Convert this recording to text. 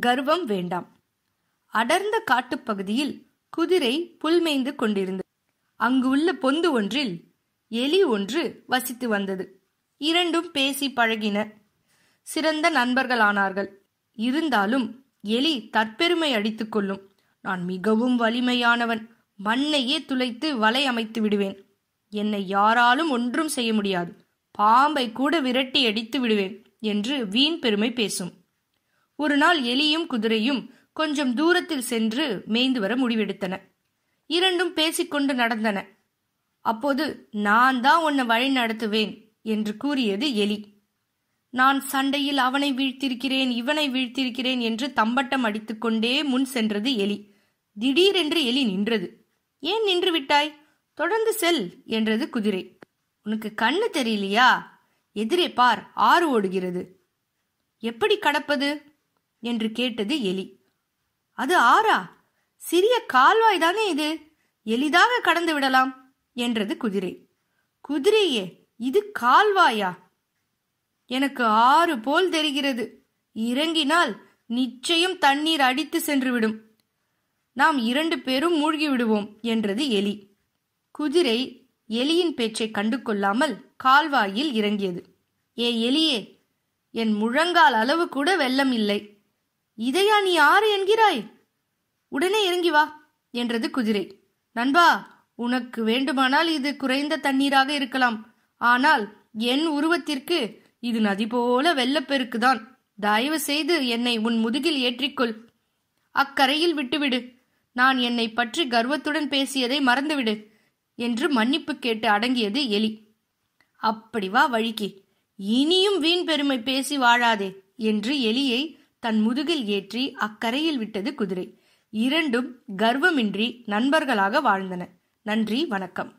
கர்வம் வேண்டாம். அடர்ந்த காட்டுப்பகுதியில் குதிரை புல்மேய்ந்து கொண்டிருந்தது. அங்கு உள்ள பொந்து ஒன்றில் எலி ஒன்று வசித்து வந்தது. இரண்டும் பேசி பழகின. சிறந்த நண்பர்களானார்கள். இருந்தாலும் எலி தற்பெருமை அடித்துக் கொள்ளும். நான் மிகவும் வலிமையானவன். மண்ணையே துளைத்து வலை அமைத்து விடுவேன். என்னை யாராலும் ஒன்றும் செய்ய முடியாது. பாம்பை கூட விரட்டி அடித்து விடுவேன் என்று வீண் பெருமை பேசும். ஒரு நாள் எலியும் குதிரையும் கொஞ்சம் தூரத்தில் சென்று மேய்ந்து வர முடிவெடுத்தன. இரண்டும் பேசிக்கொண்டு நடந்தன. அப்போது நான் தான் உன்னை வழி நடத்துவேன் என்று கூறியது எலி. நான் சண்டையில் அவனை வீழ்த்திருக்கிறேன் இவனை வீழ்த்திருக்கிறேன் என்று தம்பட்டம் அடித்துக்கொண்டே முன் சென்றது எலி. திடீரென்று எலி நின்றது. ஏன் நின்று விட்டாய்? தொடர்ந்து செல் என்றது குதிரை. உனக்கு கண்ணு தெரியலையா? எதிரே பார் ஆறு ஓடுகிறது. எப்படி கடப்பது? என்று கேட்டது எலி. அது ஆறா? சிறிய கால்வாய் தானே இது? எளிதாக கடந்து விடலாம் என்றது குதிரை. குதிரையே இது கால்வாயா? எனக்கு ஆறு போல் தெரிகிறது. இறங்கினால் நிச்சயம் தண்ணீர் அடித்து சென்றுவிடும் நாம் இரண்டு பேரும் மூழ்கி விடுவோம் என்றது எலி. குதிரை எலியின் பேச்சை கண்டு கொள்ளாமல் கால்வாயில் இறங்கியது. ஏ எலியே என் முழங்கால் அளவு கூட வெள்ளம் இல்லை. இதையா நீ யாரு என்கிறாய்? உடனே இறங்கி வா என்றது குதிரை. நண்பா உனக்கு வேண்டுமானால் இது குறைந்த தண்ணீராக இருக்கலாம். ஆனால் என் உருவத்திற்கு இது நதி போல வெள்ளப்பெருக்குதான் தயவு செய்து என்னை உன் முதுகில் ஏற்றிக்கொள். அக்கரையில் விட்டுவிடு. நான் என்னை பற்றி கர்வத்துடன் பேசியதை மறந்துவிடு என்று மன்னிப்பு கேட்டு அடங்கியது எலி. அப்படி வா வழிக்கு. இனியும் வீண் பெருமை பேசி வாழாதே என்று எலியை தன் முதுகில் ஏற்றி அக்கரையில் விட்டது குதிரை. இரண்டும் கர்வமின்றி நண்பர்களாக வாழ்ந்தன. நன்றி வணக்கம்.